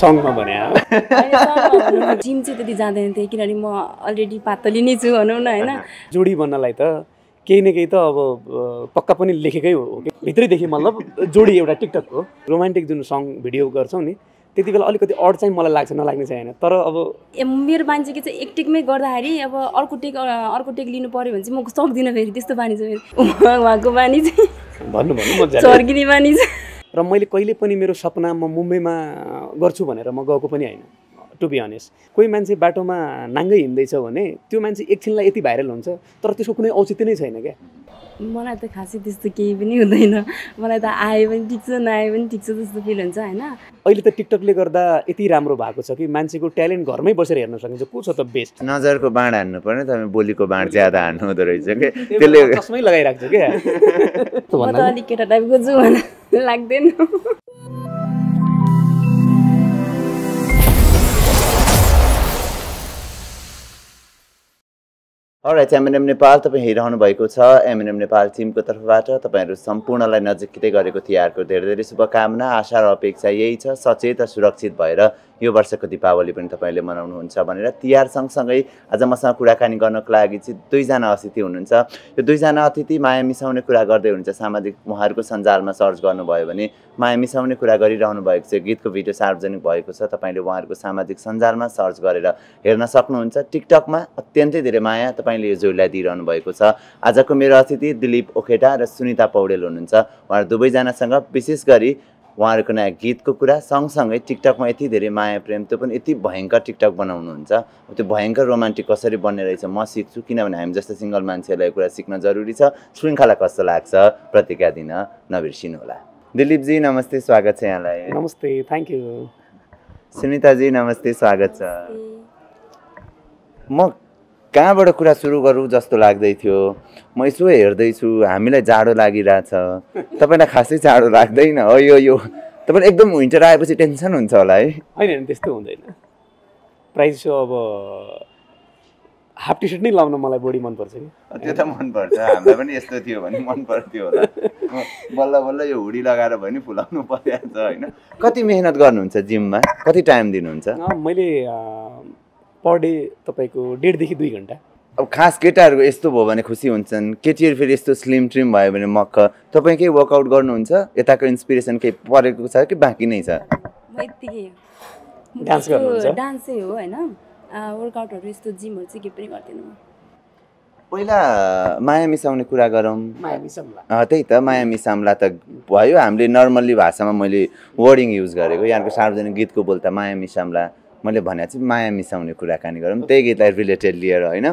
सङमा भने। जिम चाहिँ त्यति जाँदैन थिएँ किनभने म अलरेडी पातली नै छु भनौँ न होइन? जोडी बन्नलाई त केही न केही त अब पक्का पनि लेखेकै हो कि? भित्रैदेखि मतलब जोडी एउटा टिकटक हो। रोमान्टिक जुन सङ भिडियो गर्छौँ नि त्यति बेला अलिकति अड चाहिँ मलाई लाग्छ नलाग्ने चाहिँ होइन। तर अब ए, मेरो मान्छे के चाहिँ एक टेकमै गर्दाखेरि अब अर्को टेक अर्को टेक लिनु पऱ्यो भने चाहिँ म सक्दिनँ फेरि त्यस्तो बानी छ मेरो उहाँ- उहाँको बानी चाहिँ भन्नु भन्नु चर्किने बानी छ। र मैले कहिले पनि मेरो सपना म मुम्बईमा गर्छु भनेर म गएको पनि होइन टु बी अनेस्ट कोही मान्छे बाटोमा नाङ्गै हिँड्दैछ भने त्यो मान्छे एकछिनलाई यति भाइरल हुन्छ तर त्यसको कुनै औचित्य नै छैन क्या। मलाई त खासै त्यस्तो केही पनि हुँदैन। मलाई त आए पनि ठिक छ नआए पनि ठिक छ जस्तो फिल हुन्छ होइन? अहिले त टिकटकले गर्दा यति राम्रो भएको छ कि मान्छेको ट्यालेन्ट घरमै बसेर हेर्न सकिन्छ। को छ त बेस्ट नजरको बाँड हान्नु पर्ने तपाईँ बोलीको बाँड ज्यादा हान्नु हुँदो रहेछ कि? त्यसले चस्मै लगाइराख्छ क्या। म त अलिक केटा टाइपको छु लाग्दैन। हराइट एमएनएम नेपाल तपाईँ हेरिरहनु भएको छ। एमएनएम नेपाल टिमको तर्फबाट तपाईँहरू सम्पूर्णलाई नजिकै गरेको तिहारको धेरै धेरै शुभकामना आशा र अपेक्षा यही छ। सचेत र सुरक्षित भएर यो वर्षको दीपावली पनि तपाईँले मनाउनुहुन्छ भनेर तिहार सँगसँगै आज मसँग कुराकानी गर्नको लागि चाहिँ दुईजना अतिथि हुनुहुन्छ। यो दुईजना अतिथि माया मिसाउने कुरा गर्दै हुनुहुन्छ। सामाजिक उहाँहरूको सञ्जालमा सर्च गर्नुभयो भने माया मिसाउने कुरा गरिरहनु भएको छ। गीतको भिडियो सार्वजनिक भएको छ। तपाईँले उहाँहरूको सामाजिक सञ्जालमा सर्च गरेर हेर्न सक्नुहुन्छ। टिकटकमा अत्यन्तै धेरै माया तपाईँले यो जोडीलाई दिइरहनु भएको छ। आजको मेरो अतिथि दिलीप ओखेटा र सुनिता पौडेल हुनुहुन्छ। उहाँहरू दुवैजनासँग विशेष गरी उहाँहरूको नयाँ गीतको कुरा सँगसँगै टिकटकमा यति धेरै माया प्रेम त्यो पनि यति भयङ्कर टिकटक बनाउनुहुन्छ। त्यो भयङ्कर रोमान्टिक कसरी बन्ने रहेछ म सिक्छु किनभने हामी जस्तो सिङ्गल मान्छेहरूलाई यो कुरा सिक्न जरुरी छ। श्रृङ्खला कस्तो लाग्छ? प्रतिज्ञा दिन नबिर्सिनु होला दिलीपजी नमस्ते स्वागत छ यहाँलाई। नमस्ते थ्याङ्क यू सुनिताजी नमस्ते स्वागत छ। म कहाँबाट कुरा सुरु गरौँ जस्तो लाग्दै थियो? म यसो हेर्दैछु हामीलाई जाडो लागिरहेछ। तपाईँलाई खासै जाडो लाग्दैन। हो यो यो तपाईँलाई एकदम विन्टर आएपछि टेन्सन हुन्छ होला है? होइन होइन त्यस्तो हुँदैन। प्राइज सो अब हाफ टी सर्ट नै लाउन मलाई बढी मनपर्छ कि। त्यो त मनपर्छ। हामीलाई पनि यस्तो थियो भने मन पर्थ्यो होला बल्ल बल्ल यो हुडी लगाएर भयो नि फुलाउनु परिहाल्छ होइन? कति मेहनत गर्नुहुन्छ जिममा? कति टाइम दिनुहुन्छ? मैले पर डे तपाईँको डेढदेखि दुई घन्टा। अब खास केटाहरूको यस्तो भयो भने खुसी हुन्छन्। केटीहरू फेरि यस्तो स्लिम ट्रिम भयो भने मक्क तपाईँ केही वर्कआउट गर्नुहुन्छ? यताको इन्सपिरेसन केही परेको छ कि बाँकी नै छ? म यत्तिकै हो। डान्स गर्नुहुन्छ? डान्सै हो होइन। वर्कआउटहरू यस्तो जिमहरू चाहिँ केही पनि गर्दिनँ पहिला माया मिसाउने कुरा गरौँ। त्यही त माया मिसामला त भयो। हामीले नर्मल्ली भाषामा मैले वर्डिङ युज गरेको। यहाँको सार्वजनिक गीतको बोल्दा माया मिसामला मैले भने चाहिँ माया मिसाउने कुराकानी गरौँ। त्यही गीतलाई रिलेटेड लिएर होइन?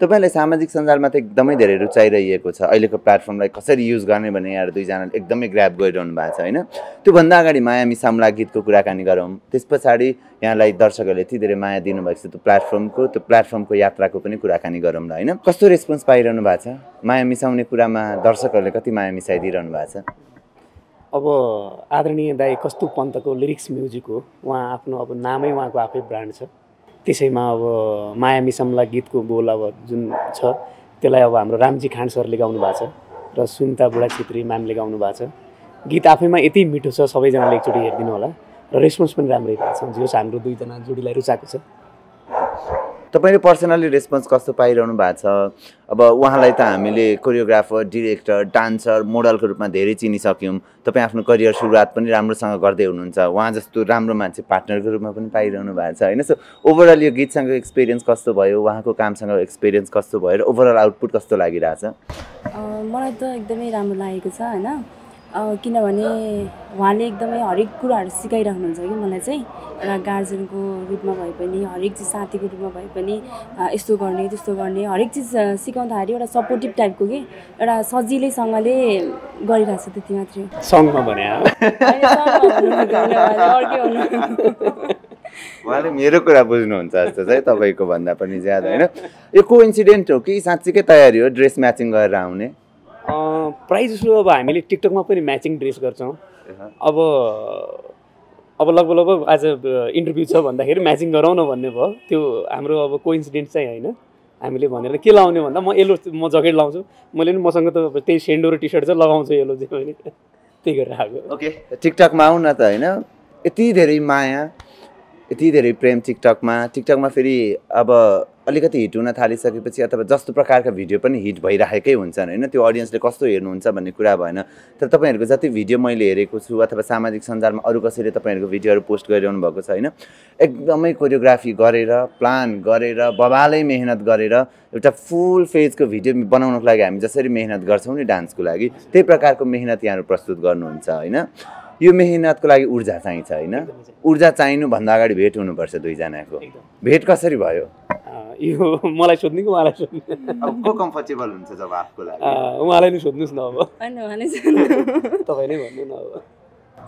तपाईँलाई सामाजिक सञ्जालमा त एकदमै धेरै रुचाइरहेको छ। अहिलेको प्लेटफर्मलाई कसरी युज गर्ने भने यहाँ दुईजनाले एकदमै ग्राप गरिरहनु भएको छ होइन? त्योभन्दा अगाडि माया मिसामला गीतको कुराकानी गरौँ। त्यस पछाडि यहाँलाई दर्शकहरूले यति धेरै माया दिनुभएको छ त्यो प्लेटफर्मको त्यो प्लेटफर्मको यात्राको पनि कुराकानी गरौँ ल होइन? कस्तो रेस्पोन्स पाइरहनु भएको छ? माया मिसाउने कुरामा दर्शकहरूले कति माया मिसाइदिइरहनु भएको छ? अब आदरणीय दाई कस्तु पन्तको लिरिक्स म्युजिक हो उहाँ आफ्नो अब नामै उहाँको आफै ब्रान्ड छ। त्यसैमा अब माया मिसमला गीतको बोल अब जुन छ त्यसलाई अब हाम्रो रामजी खान सरले गाउनु भएको छ र सुनिता बुढा छेत्री म्यामले गाउनु भएको छ। गीत आफैमा यति मिठो छ सबैजनाले एकचोटि हेरिदिनु होला। र रेस्पोन्स पनि राम्रै भएको छ। जे होस् हाम्रो दुईजना जोडीलाई रुचाएको छ। तपाईँले पर्सनली रेस्पोन्स कस्तो पाइरहनु भएको छ? अब उहाँलाई त हामीले कोरियोग्राफर डिरेक्टर डान्सर मोडलको रूपमा धेरै चिनिसक्यौँ। तपाईँ आफ्नो करियर सुरुवात पनि राम्रोसँग गर्दै हुनुहुन्छ। उहाँ जस्तो राम्रो मान्छे पार्टनरको रूपमा पनि पाइरहनु भएको छ होइन सो ओभरअल यो गीतसँग एक्सपिरियन्स कस्तो भयो? उहाँको कामसँग एक्सपिरियन्स कस्तो भयो? र ओभरअल आउटपुट कस्तो लागिरहेछ? मलाई त एकदमै राम्रो लागेको छ होइन? किनभने उहाँले एकदमै हरेक कुराहरू सिकाइराख्नुहुन्छ कि मलाई चाहिँ। एउटा गार्जेनको रूपमा भए पनि हरेक चिज साथीको रूपमा भए पनि यस्तो गर्ने त्यस्तो गर्ने हरेक चिज सिकाउँदाखेरि एउटा सपोर्टिभ टाइपको कि एउटा सजिलैसँगले गरिरहेको छ त्यति मात्रै उहाँले मेरो कुरा बुझ्नुहुन्छ जस्तो चाहिँ तपाईँको भन्दा पनि ज्यादा होइन? यो को इन्सिडेन्ट हो कि साँच्चीकै तयारी हो ड्रेस म्याचिङ गरेर आउने? प्रायः जसो अब हामीले टिकटकमा पनि म्याचिङ ड्रेस गर्छौँ। अब अब लगभग लगभग आज इन्टरभ्यू छ भन्दाखेरि म्याचिङ गराउन भन्ने भयो। त्यो हाम्रो अब कोइन्सिडेन्ट चाहिँ होइन। हामीले भनेर के लाउने भन्दा म येलो म जकेट लाउँछु। मैले पनि मसँग त त्यही सेन्डो र टी सर्ट चाहिँ लगाउँछु येलो चाहिँ मैले। त्यही गरेर आएको। ओके टिकटकमा आउँ न त होइन। यति धेरै माया यति धेरै प्रेम टिकटकमा। टिकटकमा फेरि अब अलिकति हिट हुन थालिसकेपछि अथवा जस्तो प्रकारका भिडियो पनि हिट भइरहेकै हुन्छन् होइन? त्यो अडियन्सले कस्तो हेर्नुहुन्छ भन्ने कुरा भएन। तर तपाईँहरूको जति भिडियो मैले हेरेको छु अथवा सामाजिक सञ्जालमा अरू कसैले तपाईँहरूको भिडियोहरू पोस्ट गरिरहनु भएको छ होइन? एकदमै कोरियोग्राफी गरेर प्लान गरेर बबालै मेहनत गरेर एउटा फुल फेजको भिडियो बनाउनको लागि हामी जसरी मेहनत गर्छौँ नि डान्सको लागि त्यही प्रकारको मेहनत यहाँहरू प्रस्तुत गर्नुहुन्छ होइन? यो मेहनतको लागि ऊर्जा चाहिन्छ होइन? ऊर्जा चाहिनुभन्दा अगाडि भेट हुनुपर्छ दुईजनाको। भेट कसरी भयो? यो मलाई सोध्ने कि उहाँलाई सोध्ने? अब को कम्फर्टेबल हुन्छ जब आफूको लागि अँ, उहाँलाई नै सोध्नुहोस् न अब। होइन उहाँले चाहिँ तपाईँ नै भन्नु न अब।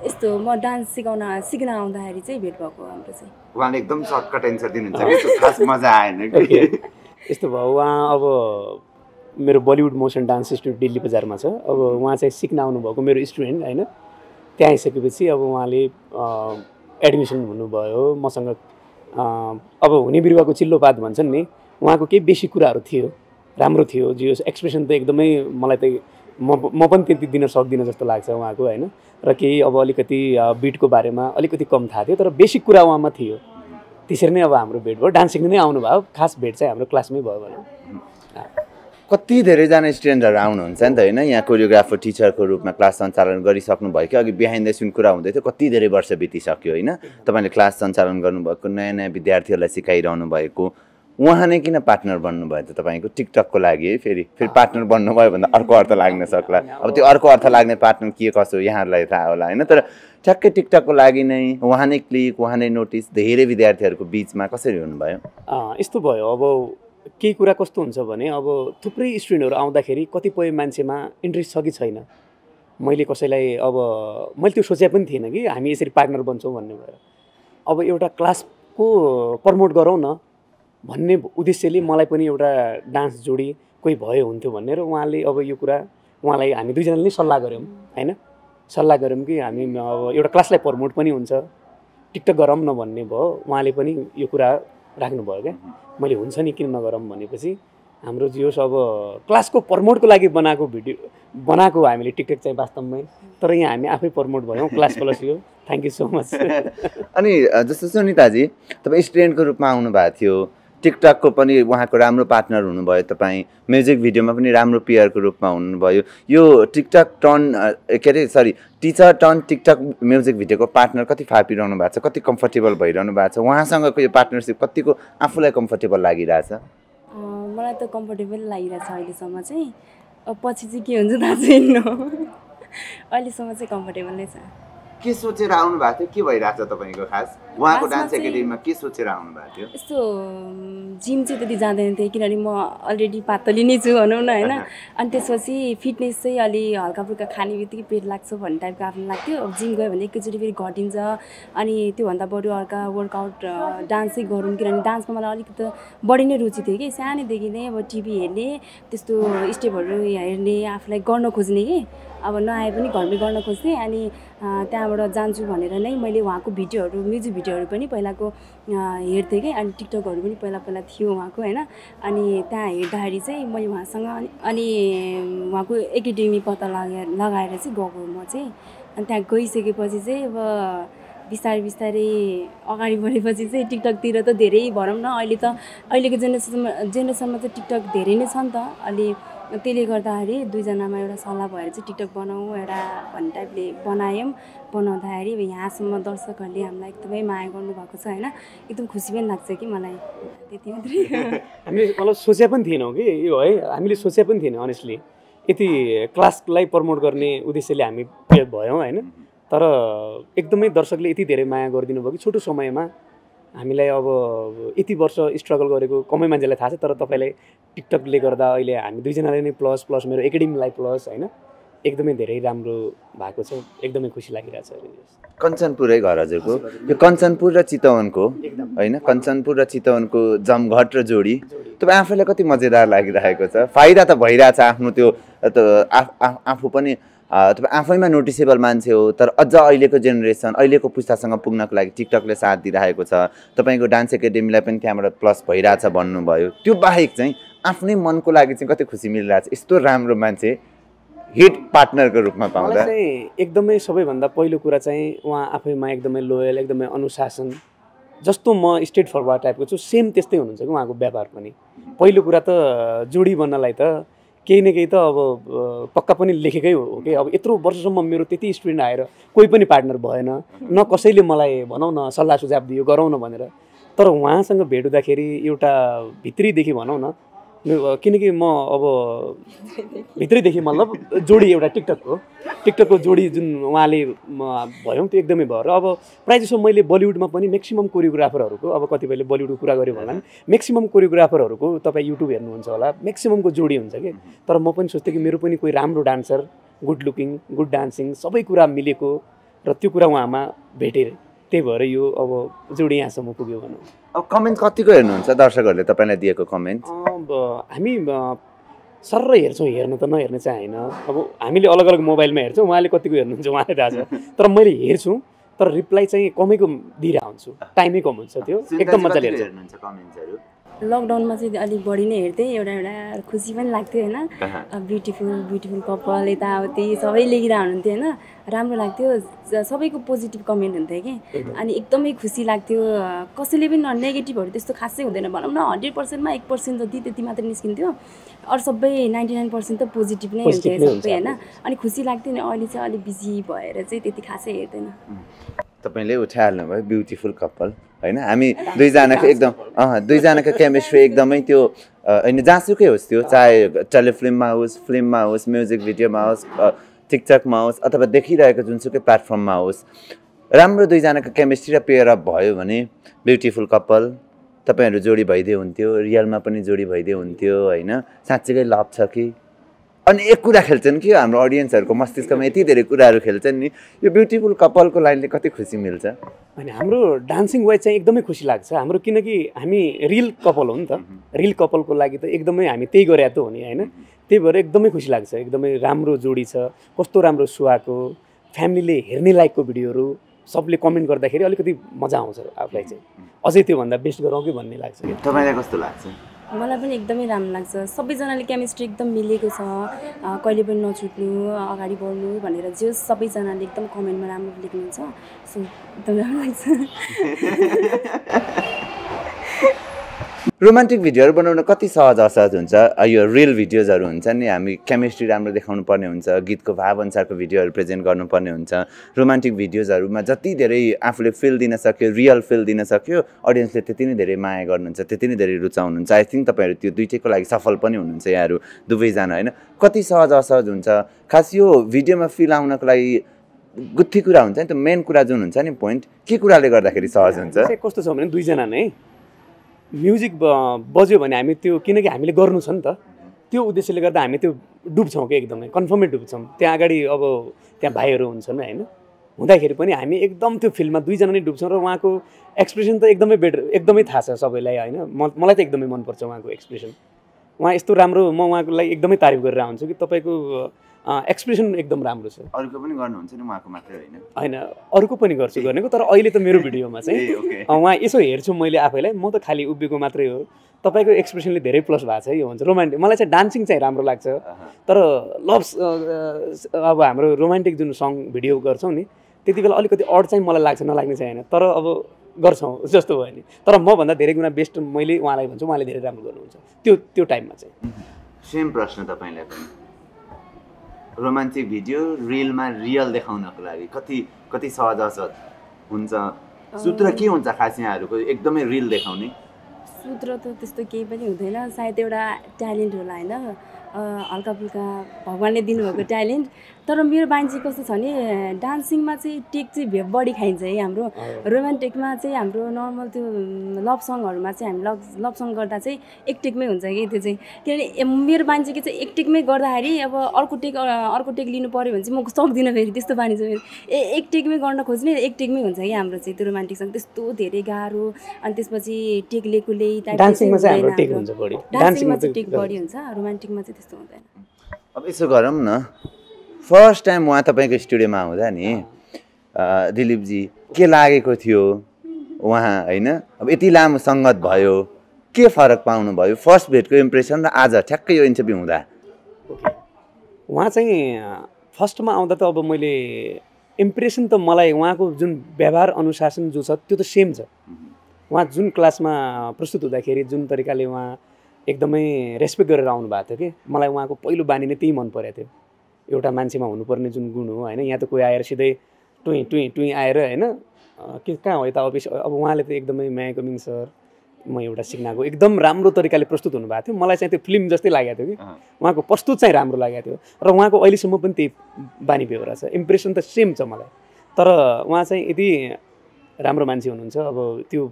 यस्तो म डान्स सिकाउन सिक्न आउँदाखेरि चाहिँ भेट भएको हाम्रो चाहिँ। उहाँले एकदम सर्टकट एन्सर दिनुहुन्छ खास मजा आएन यस्तो भयो उहाँ अब मेरो Bollywood motion dance institute Delhi बजारमा छ। अब उहाँ चाहिँ सिक्न आउनुभएको मेरो स्टुडेन्ट होइन? त्यहाँ आइसकेपछि अब उहाँले एडमिसन हुनुभयो मसँग अब हुने बिरुवाको चिल्लो पात भन्छन् नि उहाँको केही बेसी कुराहरू थियो राम्रो थियो जो एक्सप्रेसन त एकदमै मलाई त म म पनि त्यति दिन सक्दिनँ जस्तो लाग्छ उहाँको होइन? र केही अब अलिकति बिटको बारेमा अलिकति कम थाहा थियो तर बेसिक कुरा उहाँमा थियो। त्यसरी नै अब हाम्रो भेट भयो। डान्स सिक्नु नै आउनुभयो। खास भेट चाहिँ हाम्रो क्लासमै भयो भनौँ कति धेरैजना स्टुडेन्टहरू आउनुहुन्छ नि त होइन? यहाँ कोरियोग्राफर टिचरको रूपमा क्लास सञ्चालन गरिसक्नु भयो कि अघि बिहाइन्ड द सिन कुरा हुँदै थियो कति धेरै वर्ष बितिसक्यो होइन? तपाईँले क्लास सञ्चालन गर्नुभएको नयाँ नयाँ विद्यार्थीहरूलाई सिकाइरहनु भएको। उहाँ नै किन पार्टनर बन्नुभयो त तपाईँको? टिकटकको लागि है फेरि। फेरि पार्टनर बन्नुभयो भन्दा अर्को अर्थ लाग्न सक्ला। अब त्यो अर्को अर्थ लाग्ने पार्टनर के कसो यहाँहरूलाई थाहा होला होइन? तर ठ्याक्कै टिकटकको लागि नै उहाँ नै क्लिक उहाँ नै नोटिस धेरै विद्यार्थीहरूको बिचमा कसरी हुनुभयो? यस्तो भयो। अब केही कुरा कस्तो हुन्छ भने अब थुप्रै स्टुडेन्टहरू आउँदाखेरि कतिपय मान्छेमा इन्ट्रेस्ट छ कि छैन। मैले कसैलाई अब मैले त्यो सोचे पनि थिइनँ कि हामी यसरी पार्टनर बन्छौँ भन्ने भएर। अब एउटा क्लासको प्रमोट गरौँ न भन्ने उद्देश्यले मलाई पनि एउटा डान्स जोडी कोही भयो हुन्थ्यो भन्ने र उहाँले अब यो कुरा उहाँलाई हामी दुईजनाले नै सल्लाह गऱ्यौँ होइन? सल्लाह गऱ्यौँ कि हामी अब एउटा क्लासलाई प्रमोट पनि हुन्छ। टिकटक गरौँ न भन्ने भयो। उहाँले पनि यो कुरा राख्नुभयो क्या? मैले हुन्छ नि किन नगरौँ भनेपछि हाम्रो जे अब क्लासको प्रमोटको लागि बनाएको भिडियो बनाएको हामीले टिकटक चाहिँ वास्तवमै। तर यहाँ हामी आफै प्रमोट भयौँ क्लास प्लस यो। थ्याङ्क यू सो मच अनि जस्तो सुनिताजी तपाईँ स्टुडेन्टको रूपमा आउनुभएको थियो टिकटकको पनि उहाँको राम्रो पार्टनर हुनुभयो तपाईँ म्युजिक भिडियोमा पनि राम्रो पेयरको रूपमा हुनुभयो। यो टिकटक टर्न के अरे sorry teacher turn TikTok music भिडियोको partner कति फापिरहनु भएको छ कति कम्फर्टेबल भइरहनु भएको छ? उहाँसँगको यो पार्टनरसिप कतिको आफूलाई कम्फर्टेबल लागिरहेछ? मलाई त कम्फर्टेबल लागिरहेछ अहिलेसम्म चाहिँ। अब पछि चाहिँ के हुन्छ थाहा छैन अहिलेसम्म चाहिँ कम्फर्टेबल नै छ। के सोचेर आउनु भएको थियो? के भइरहेछ तपाईँको खास? उहाँको डान्स एकाडेमीमा के सोचेर आउनु भएको थियो? यस्तो जिम चाहिँ त्यति जाँदैन थिएँ किनभने म अलरेडी पातली नै छु भनौँ न होइन? अनि त्यसपछि फिटनेस चाहिँ अलि हल्का फुल्का खाने बित्तिकै पेट लाग्छ भन्ने टाइपको आफ्नो लाग्थ्यो। अब जिम गयो भने एकैचोटि फेरि घटिन्छ। अनि त्योभन्दा बरु अर्का वर्कआउट डान्सै गरौँ किनभने डान्समा मलाई अलिकति बढी नै रुचि थियो कि। सानैदेखि नै अब टिभी हेर्ने त्यस्तो स्टेपहरू हेर्ने आफूलाई गर्न खोज्ने कि। अब नआए पनि घरमै गर्न खोज्थेँ। अनि त्यहाँबाट जान्छु भनेर नै मैले उहाँको भिडियोहरू म्युजिक भिडियोहरू पनि पहिलाको हेर्थेँ कि। अनि टिकटकहरू पनि पहिला पहिला थियो उहाँको होइन। अनि त्यहाँ हेर्दाखेरि चाहिँ मैले उहाँसँग अनि- उहाँको एकाडेमी पत्ता लगाएर लगाएर चाहिँ गएको म चाहिँ। अनि त्यहाँ गइसकेपछि चाहिँ अब बिस्तारै बिस्तारै अगाडि बढेपछि चाहिँ टिकटकतिर त धेरै भनौँ न अहिले त अहिलेको जेनेरेसनमा जेनेरेसनमा चाहिँ टिकटक धेरै नै छ नि त। अलि त्यसले गर्दाखेरि दुईजनामा एउटा सल्लाह भएर चाहिँ टिकटक बनाऊ एउटा भन्ने टाइपले बनायौँ। बनाउँदाखेरि अब यहाँसम्म दर्शकहरूले हामीलाई एकदमै माया गर्नुभएको छ होइन? एकदम खुसी पनि लाग्छ कि मलाई त्यति मात्रै। हामीले मतलब सोचे पनि थिएनौँ कि यो है। हामीले सोचे पनि थिएनौँ अनेस्टली यति क्लासलाई प्रमोट गर्ने उद्देश्यले हामी भयौँ होइन? तर एकदमै दर्शकले यति धेरै माया गरिदिनु भयो कि छोटो समयमा हामीलाई अब यति वर्ष स्ट्रगल गरेको कमै मान्छेलाई थाहा छ तर तपाईँलाई टिकटकले गर्दा अहिले हामी दुईजनाले नै प्लस प्लस मेरो एकाडेमीलाई प्लस होइन? एकदमै धेरै राम्रो भएको छ एकदमै खुसी लागिरहेछ अहिले कञ्चनपुरै घर हजुरको। यो कञ्चनपुर र चितवनको होइन? कञ्चनपुर र चितवनको जमघट र जोडी। तपाईँ आफैलाई कति मजेदार लागिरहेको छ? फाइदा त भइरहेछ आफ्नो त्यो आफ- पनि तपाईँ आफैमा नोटिसेबल मान्छे हो तर अझ अहिलेको जेनेरेसन अहिलेको पुस्तासँग पुग्नको लागि टिकटकले साथ दिइरहेको छ। तपाईँको डान्स एकाडेमीलाई पनि त्यहाँबाट प्लस भइरहेछ भन्नुभयो। त्यो बाहेक चाहिँ आफ्नै मनको लागि चाहिँ कति खुसी मिलिरहेछ। यस्तो राम्रो मान्छे हिट पार्टनरको रूपमा पाउँदा। चाहिँ एकदमै सबैभन्दा पहिलो कुरा चाहिँ उहाँ आफैमा एकदमै लोयल एकदमै अनुशासन जस्तो म स्ट्रेट फरवार्ड टाइपको छु सेम त्यस्तै हुनुहुन्छ कि उहाँको व्यवहार पनि। पहिलो कुरा त जोडी बन्नलाई त केही न केही त अब पक्का पनि लेखेकै हो कि अब यत्रो वर्षसम्म मेरो त्यति स्टुडेन्ट आएर कोही पनि पार्टनर भएन न कसैले मलाई भनौँ न सल्लाह सुझाव दियो गरौँ न भनेर। तर उहाँसँग भेट हुँदाखेरि एउटा भित्रीदेखि भनौँ न किनकि म अब भित्रैदेखि मतलब जोडी एउटा टिकटकको टिकटकको जोडी जुन उहाँले भयौँ त्यो एकदमै भयो। र अब प्रायः जसो मैले बलिउडमा पनि म्याक्सिमम् कोरियोग्राफरहरूको अब कतिपयले बलिउडको कुरा गऱ्यो भन्दा पनि म्याक्सिमम् कोरियोग्राफरहरूको तपाईँ युट्युब हेर्नुहुन्छ होला म्याक्सिममको जोडी हुन्छ कि? तर म पनि सोच्थेँ कि मेरो पनि कोही राम्रो dancer good looking good dancing सबै कुरा मिलेको र त्यो कुरा उहाँमा भेटेँ त्यही भएर यो अब जोडी यहाँसम्म पुग्यो भनौँ। अब कमेन्ट कतिको हेर्नुहुन्छ? दर्शकहरूले तपाईँलाई दिएको कमेन्ट अब हामी अ, सर्र हेर्छौँ हेर्न त नहेर्ने चाहिँ होइन। अब हामीले अलग अलग मोबाइलमा हेर्छौँ उहाँले कतिको हेर्नुहुन्छ उहाँलाई थाहा छ। तर मैले हेर्छु तर रिप्लाई चाहिँ कमैको दिइरहेको हुन्छु टाइमै कम हुन्छ त्यो। एकदम मजाले हेर्छु। लकडाउनमा चाहिँ अलिक बढी नै हेर्थेँ एउटा एउटा खुसी पनि लाग्थ्यो होइन? ब्युटिफुल ब्युटिफुल कपाल यताउति सबै लेखिरहेको हुनुहुन्थ्यो होइन? राम्रो लाग्थ्यो। सबैको पोजिटिभ कमेन्ट हुन्थ्यो कि? अनि एकदमै खुसी लाग्थ्यो। कसैले पनि नेगेटिभहरू त्यस्तो खासै हुँदैन। भनौँ न हन्ड्रेड पर्सेन्टमा एक पर्सेन्ट जति त्यति मात्रै निस्किन्थ्यो। अरू सबै नाइन्टी नाइन पर्सेन्ट त पोजिटिभ नै हुन्थ्यो सबै होइन? अनि खुसी लाग्थ्यो नि अहिले चाहिँ अलिक बिजी भएर चाहिँ त्यति खासै हेर्दैन। तपाईँले उठाइहाल्नु भयो ब्युटिफुल कपाल होइन? हामी दुईजनाको एकदम अँ दुईजनाको केमिस्ट्री एकदमै त्यो होइन जहाँसुकै होस् त्यो चाहे टेलिफिल्ममा होस् फिल्ममा होस् म्युजिक भिडियोमा होस् टिकटकमा होस् अथवा देखिरहेको जुनसुकै प्लेटफर्ममा होस्। राम्रो दुईजनाको केमिस्ट्री र पेयर अप भयो भने ब्युटिफुल कपाल तपाईँहरू जोडी भइदियो हुन्थ्यो रियलमा पनि जोडी भइदियो हुन्थ्यो होइन? साँच्चीकै लभ छ कि? अनि एक कुरा खेल्छन् कि हाम्रो अडियन्सहरूको मस्तिष्कमा यति धेरै कुराहरू खेल्छन् नि यो ब्युटिफुल कपालको लाइनले कति खुसी मिल्छ? अनि हाम्रो डान्सिङ वाइज चाहिँ एकदमै खुसी लाग्छ। हाम्रो किनकि हामी रिल कपाल हो नि त। रिल कपालको लागि त एकदमै हामी त्यही गरे त हो नि होइन? त्यही भएर एकदमै खुसी लाग्छ। एकदमै राम्रो जोडी छ कस्तो राम्रो सुहाएको फ्यामिलीले हेर्ने लायकको भिडियोहरू सबले कमेन्ट गर्दाखेरि अलिकति मजा आउँछ आफूलाई चाहिँ। अझै त्योभन्दा बेस्ट गरौँ कि भन्ने लाग्छ तपाईँलाई कस्तो लाग्छ? मलाई पनि एकदमै राम्रो लाग्छ। सबैजनाले केमिस्ट्री एकदम मिलेको छ। कहिले पनि नछुट्नु अगाडि बढ्नु भनेर जे सबैजनाले एकदम कमेन्टमा राम्रो लेख्नुहुन्छ सो एकदम राम्रो लाग्छ। रोमान्टिक भिडियोहरू बनाउन कति सहज असहज हुन्छ? यो रियल भिडियोजहरू हुन्छ नि? हामी केमिस्ट्री राम्रो देखाउनु पर्ने हुन्छ गीतको भाव अनुसारको भिडियोहरू प्रेजेन्ट गर्नुपर्ने हुन्छ। रोमान्टिक भिडियोजहरूमा जति धेरै आफूले फिल दिन सक्यो रियल फिल दिन सक्यो अडियन्सले त्यति नै धेरै माया गर्नुहुन्छ त्यति नै धेरै रुचाउनुहुन्छ। आई थिङ्क तपाईँहरू त्यो दुइटैको लागि सफल पनि हुनुहुन्छ यहाँहरू दुवैजना होइन? कति सहज असहज हुन्छ? खास यो भिडियोमा फिल आउनको लागि गुत्थी कुरा हुन्छ नि त्यो मेन कुरा जुन हुन्छ नि पोइन्ट के कुराले गर्दाखेरि सहज हुन्छ? कस्तो छ भने दुईजना नै? म्युजिक बज्यो भने हामी त्यो किनकि हामीले गर्नु छ नि त। त्यो उद्देश्यले गर्दा हामी त्यो डुब्छौँ कि एकदमै कन्फर्मै डुब्छौँ। त्यहाँ अगाडि अब त्यहाँ भाइहरू हुन्छन् होइन। हुँदाखेरि पनि हामी एकदम त्यो फिल्डमा दुईजना नै डुब्छौँ र उहाँको एक्सप्रेसन त एकदमै बेटर एकदमै थाहा छ सबैलाई होइन। म मलाई त एकदमै मनपर्छ उहाँको एक्सप्रेसन। उहाँ यस्तो राम्रो म उहाँको लागि एकदमै तारिफ गरेर आउँछु कि तपाईँको एक्सप्रेसन एकदम राम्रो छ। अरूको पनि गर्नुहुन्छ नि उहाँको मात्रै होइन। होइन अरूको पनि गर्छु भनेको तर अहिले त मेरो भिडियोमा चाहिँ उहाँ यसो हेर्छु मैले आफैलाई म त खालि उभिएको मात्रै हो। तपाईँको एक्सप्रेसनले धेरै प्लस भएको छ यो भन्छ रोमान्टिक मलाई चाहिँ डान्सिङ चाहिँ राम्रो लाग्छ। तर लभ अब हाम्रो रोमान्टिक जुन सङ भिडियो गर्छौँ नि त्यति बेला अलिकति अड चाहिँ मलाई लाग्छ नलाग्ने चाहिँ होइन। तर अब गर्छौँ जस्तो भयो नि। तर मभन्दा धेरै गुणा बेस्ट मैले उहाँलाई भन्छु उहाँले धेरै राम्रो गर्नुहुन्छ। त्यो त्यो टाइममा चाहिँ। सेम प्रश्न तपाईँलाई पनि। रोमान्टिक भिडियो रिलमा रियल देखाउनको लागि। कति कति सहज असहज हुन्छ। सूत्र के हुन्छ खास यहाँहरूको? एकदमै रिल देखाउने। सूत्र त त्यस्तो केही पनि हुँदैन। सायद एउटा ट्यालेन्ट होला होइन? हल्का फुल्का भगवान्ले दिनुभएको ट्यालेन्ट। तर मेरो बानी चाहिँ कस्तो छ भने डान्सिङमा चाहिँ टेक चाहिँ भे- बढी खाइन्छ है हाम्रो। रोमान्टिकमा चाहिँ हाम्रो नर्मल त्यो लभ सङहरूमा चाहिँ हामी लभ लभ सङ गर्दा चाहिँ एक टेकमै हुन्छ कि त्यो चाहिँ। किनभने मेरो बानी चाहिँ के चाहिँ एक टेकमै गर्दाखेरि अब अर्को टेक अर्को टेक लिनु पऱ्यो भने चाहिँ म सक्दिनँ फेरि त्यस्तो बानी छ मेरो। ए एक टेकमै गर्न खोज्ने एक टेकमै हुन्छ कि हाम्रो चाहिँ त्यो रोमान्टिक सङ त्यस्तो धेरै गाह्रो अनि त्यसपछि टेक लिएको ल्याइ टाइप डान्सिङमा चाहिँ हाम्रो हुँदैन टेक हाम्रो। हुन्छ बढी। डान्सिङमा चाहिँ टेक बढी हुन्छ रोमान्टिकमा चाहिँ त्यस्तो हुँदैन। अब यसो गरौँ न। फर्स्ट टाइम उहाँ तपाईँको स्टुडियोमा आउँदा नि दिलीपजी के लागेको थियो उहाँ होइन? अब यति लामो सङ्गत भयो के फरक पाउनुभयो? फर्स्ट भेटको इम्प्रेसन र आज ठ्याक्कै यो इन्टरभ्यू हुँदा? उहाँ चाहिँ फर्स्टमा आउँदा त अब मैले इम्प्रेसन त मलाई उहाँको जुन व्यवहार अनुशासन जो छ त्यो त सेम छ। उहाँ जुन क्लासमा प्रस्तुत हुँदाखेरि जुन तरिकाले उहाँ एकदमै रेस्पेक्ट गरेर आउनु भएको थियो कि मलाई उहाँको पहिलो बानी नै त्यही मन परेको थियो। एउटा मान्छेमा हुनुपर्ने जुन गुण हो होइन? यहाँ त कोही आएर सिधै टुई टुई टुई आएर होइन? के कहाँ हो यता अफिस? अब उहाँले त एकदमै म्या कमिङ सर म एउटा सिक्नाको एकदम राम्रो तरिकाले प्रस्तुत हुनुभएको थियो। मलाई चाहिँ त्यो फिल्म जस्तै लागेको थियो कि। उहाँको प्रस्तुत चाहिँ राम्रो लागेको थियो। र उहाँको अहिलेसम्म पनि त्यही बानी बेहोरा छ इम्प्रेसन त सेम छ मलाई। तर उहाँ चाहिँ यति राम्रो मान्छे हुनुहुन्छ। अब त्यो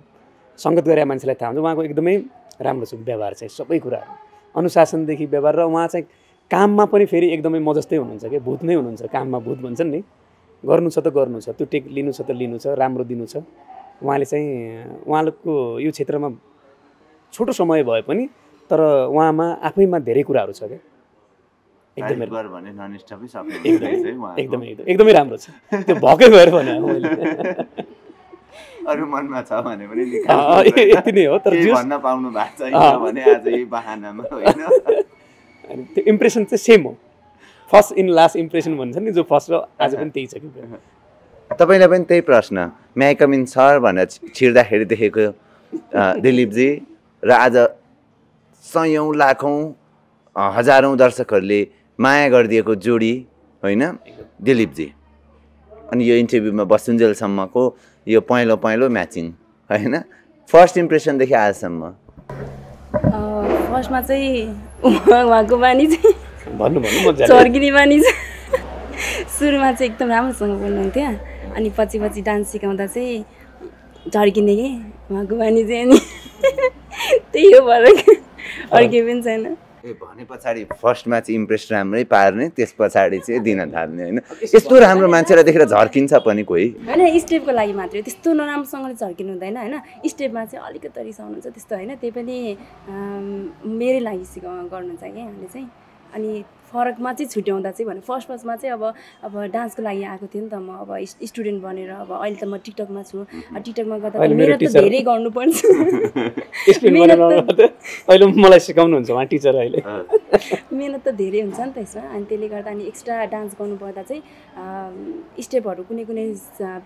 सङ्गत गरेर मान्छेलाई थाहा हुन्छ। उहाँको एकदमै राम्रो छ व्यवहार चाहिँ सबै कुराहरू अनुशासनदेखि व्यवहार र उहाँ चाहिँ काममा पनि फेरि एकदमै म जस्तै हुनुहुन्छ कि? भूत नै हुनुहुन्छ काममा भूत भन्छन् नि। गर्नु छ त गर्नु छ त्यो टेक लिनु छ त लिनु छ राम्रो दिनु छ। उहाँले चाहिँ उहाँको यो क्षेत्रमा छोटो समय भए पनि तर उहाँमा आफैमा धेरै कुराहरू छ क्या एकदमै एकदमै। एकदमै राम्रो छ। त्यो भएकै भएर भने अरू मनमा छ भने पनि यति नै हो तर भन्न पाउनु भएको छैन। भने आज यही बहानामा होइन? अनि त्यो इम्प्रेसन चाहिँ सेम हो। फर्स्ट इन लास्ट इम्प्रेसन भन्छ नि जो फर्स्ट र आज पनि त्यही छ कि तपाईँलाई पनि त्यही प्रश्न। म्याकमिन सर भनेर छिर्दाखेरि देखेको दिलीपजी र आज सयौँ लाखौँ हजारौँ दर्शकहरूले माया गरिदिएको जोडी होइन? दिलीपजी। अनि यो इन्टरभ्यूमा बसुन्जेलसम्मको यो पहेँलो पहेँलो म्याचिङ होइन? फर्स्ट इम्प्रेसनदेखि आजसम्म। फर्स्टमा चाहिँ उहाँ- उहाँको बानी चाहिँ चर्किने बानी छ सुरुमा चाहिँ एकदम राम्रोसँग बोल्नुहुन्थ्यो। अनि पछि पछि डान्स सिकाउँदा चाहिँ झर्किने कि उहाँको बानी चाहिँ अनि त्यही हो फरक। अरू केही पनि छैन। ए भने पछाडि फर्स्टमा चाहिँ इम्प्रेस राम्रै पार्ने त्यस पछाडि चाहिँ दिन थाल्ने होइन? यस्तो राम्रो मान्छेलाई देखेर झर्किन्छ पनि कोही। होइन स्टेपको लागि मात्रै त्यस्तो नराम्रोसँगले झर्किनु हुँदैन होइन? स्टेपमा चाहिँ अलिकति रिसाउनुहुन्छ त्यस्तो होइन? त्यही पनि मेरै लागि सिकाउ गर्नुहुन्छ कि उहाँले चाहिँ। अनि फरकमा चाहिँ छुट्याउँदा चाहिँ भने फर्स्ट फर्स्टमा चाहिँ अब अब डान्सको लागि आएको थियो नि त म अब स्टुडेन्ट बनेर अब अहिले त म टिकटकमा छु। टिकटकमा गर्दा मेरो मेहनत त धेरै गर्नुपर्छ। मलाई सिकाउनुहुन्छ उहाँ टिचर अहिले। मिहिनेत त धेरै हुन्छ नि त यसमा। अनि त्यसले गर्दा अनि एक्स्ट्रा डान्स गर्नुपर्दा चाहिँ स्टेपहरू कुनै कुनै